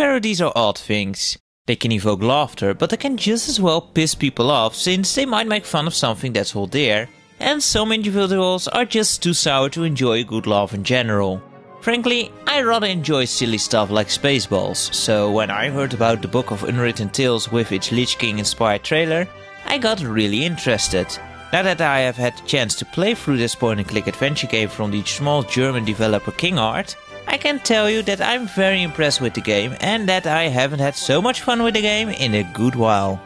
These are odd things. They can evoke laughter, but they can just as well piss people off since they might make fun of something that's all there, and some individuals are just too sour to enjoy a good laugh in general. Frankly, I rather enjoy silly stuff like Spaceballs, so when I heard about the Book of Unwritten Tales with its Lich King inspired trailer, I got really interested. Now that I have had the chance to play through this point and click adventure game from the small German developer KingArt, I can tell you that I'm very impressed with the game and that I haven't had so much fun with the game in a good while.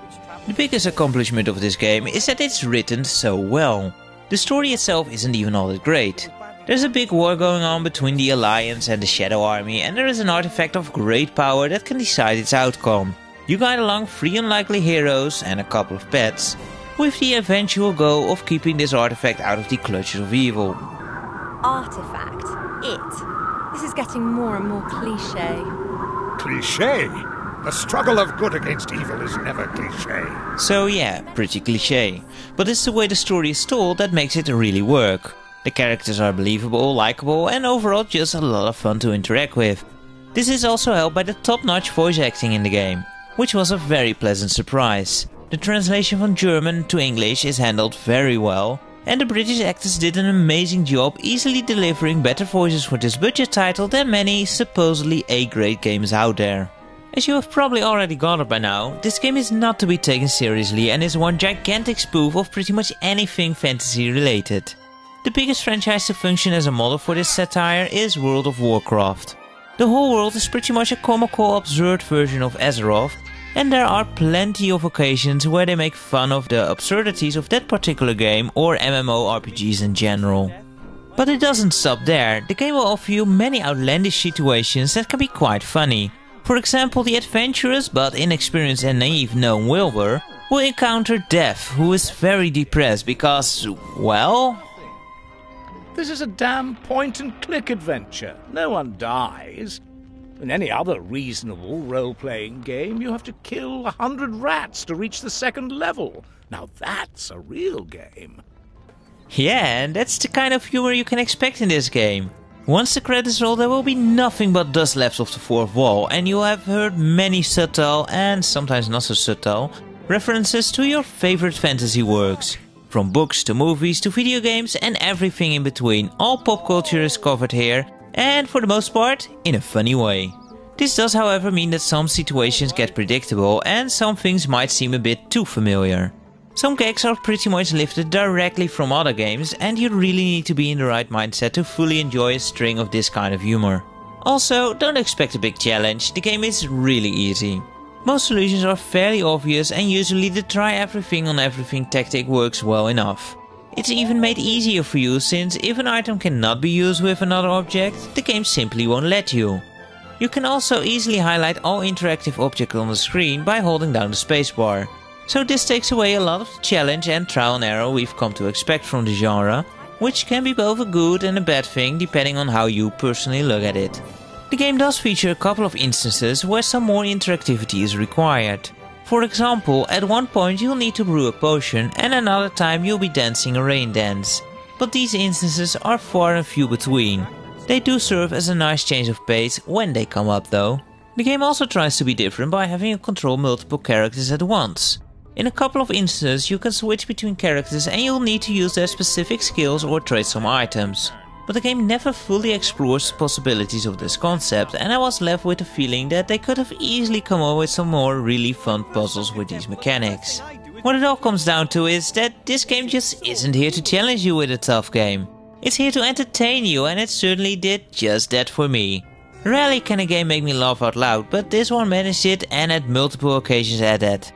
The biggest accomplishment of this game is that it's written so well. The story itself isn't even all that great, there's a big war going on between the Alliance and the Shadow Army and there is an artifact of great power that can decide its outcome. You guide along three unlikely heroes and a couple of pets, with the eventual goal of keeping this artifact out of the clutches of evil. Artifact? It? This is getting more and more cliche. Cliche? The struggle of good against evil is never cliche. So yeah, pretty cliche. But it's the way the story is told that makes it really work. The characters are believable, likable, and overall just a lot of fun to interact with. This is also helped by the top-notch voice acting in the game, which was a very pleasant surprise. The translation from German to English is handled very well, and the British actors did an amazing job easily delivering better voices for this budget title than many supposedly A-grade games out there. As you have probably already gathered by now, this game is not to be taken seriously and is one gigantic spoof of pretty much anything fantasy related. The biggest franchise to function as a model for this satire is World of Warcraft. The whole world is pretty much a comical absurd version of Azeroth and there are plenty of occasions where they make fun of the absurdities of that particular game or MMORPGs in general. But it doesn't stop there, the game will offer you many outlandish situations that can be quite funny. For example, the adventurous but inexperienced and naive gnome Wilbur will encounter Death, who is very depressed because, well, this is a damn point and click adventure. No one dies. In any other reasonable role playing game, you have to kill a hundred rats to reach the second level. Now that's a real game. Yeah, and that's the kind of humor you can expect in this game. Once the credits roll, there will be nothing but dust left of the fourth wall, and you have heard many subtle and sometimes not so subtle references to your favorite fantasy works. From books to movies to video games and everything in between, all pop culture is covered here, and for the most part, in a funny way. This does however mean that some situations get predictable and some things might seem a bit too familiar. Some gags are pretty much lifted directly from other games and you really need to be in the right mindset to fully enjoy a string of this kind of humor. Also, don't expect a big challenge, the game is really easy. Most solutions are fairly obvious and usually the try everything on everything tactic works well enough. It's even made easier for you since if an item cannot be used with another object, the game simply won't let you. You can also easily highlight all interactive objects on the screen by holding down the spacebar. So this takes away a lot of the challenge and trial and error we've come to expect from the genre, which can be both a good and a bad thing depending on how you personally look at it. The game does feature a couple of instances where some more interactivity is required. For example, at one point you'll need to brew a potion and another time you'll be dancing a rain dance. But these instances are far and few between. They do serve as a nice change of pace when they come up though. The game also tries to be different by having you control multiple characters at once. In a couple of instances you can switch between characters and you'll need to use their specific skills or trade some items but the game never fully explores the possibilities of this concept and I was left with the feeling that they could have easily come up with some more really fun puzzles with these mechanics. What it all comes down to is that this game just isn't here to challenge you with a tough game. It's here to entertain you and it certainly did just that for me. Rarely can a game make me laugh out loud, but this one managed it and at multiple occasions at that.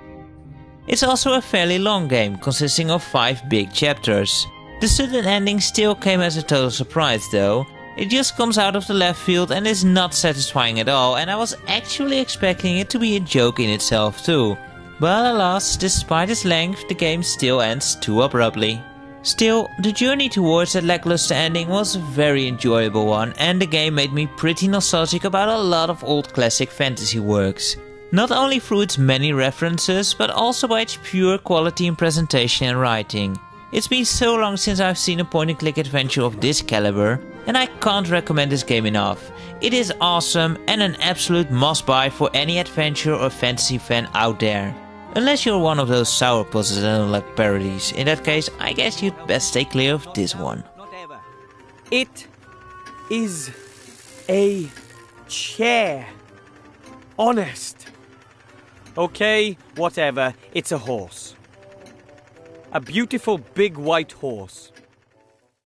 It's also a fairly long game, consisting of 5 big chapters. The sudden ending still came as a total surprise though. It just comes out of the left field and is not satisfying at all and I was actually expecting it to be a joke in itself too. But alas, despite its length, the game still ends too abruptly. Still, the journey towards that lackluster ending was a very enjoyable one and the game made me pretty nostalgic about a lot of old classic fantasy works. Not only through its many references, but also by its pure quality in presentation and writing. It's been so long since I've seen a point and click adventure of this caliber, and I can't recommend this game enough. It is awesome and an absolute must buy for any adventure or fantasy fan out there. Unless you're one of those sour sourpusses and don't like parodies, in that case I guess you'd best stay clear of this one. It is a chair. Honest. Okay, whatever. It's a horse. A beautiful big white horse.